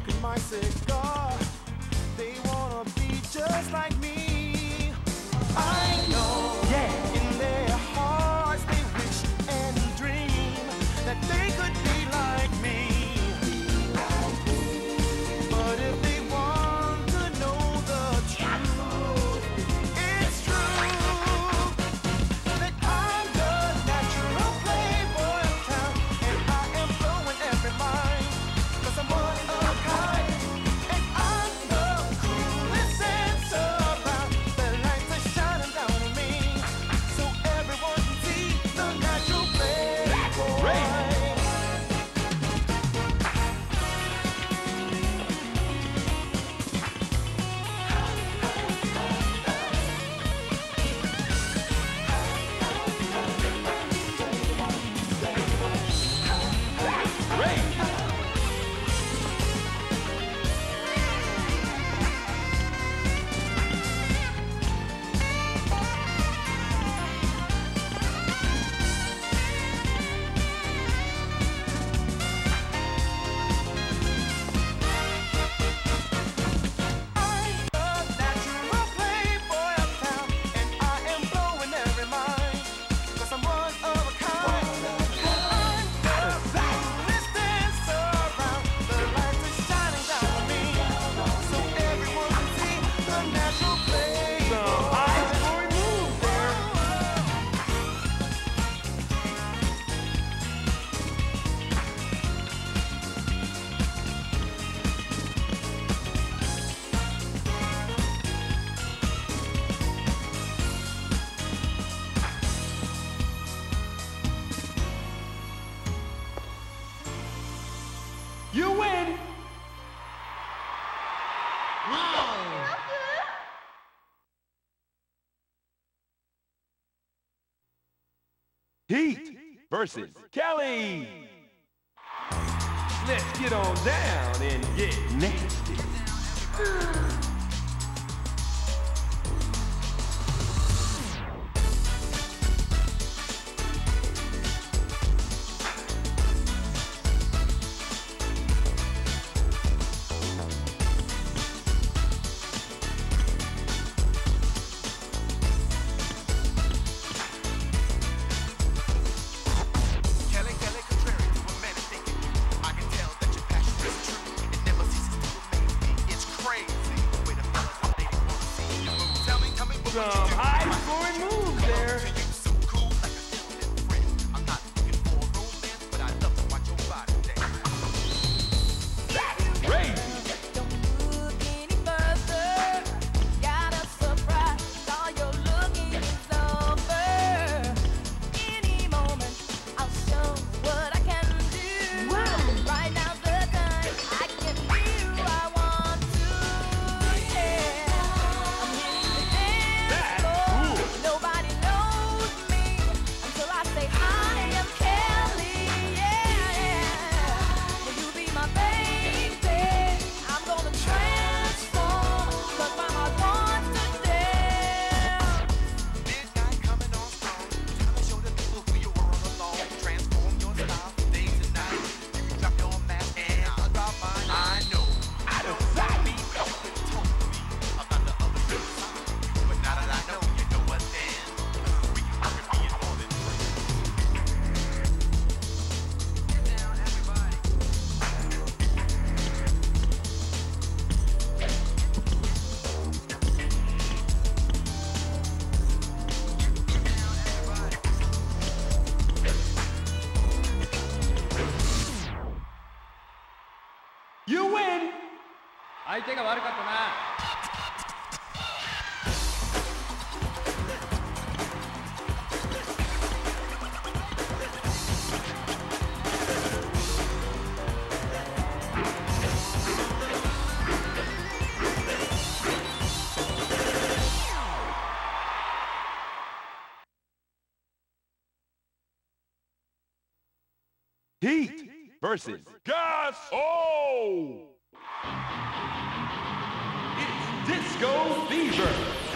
smoking my cigar. They wanna be just like me. I Heat versus Kelly. Let's get on down and get nasty. some. が悪かったな versus Gas. Oh. Disco Fever.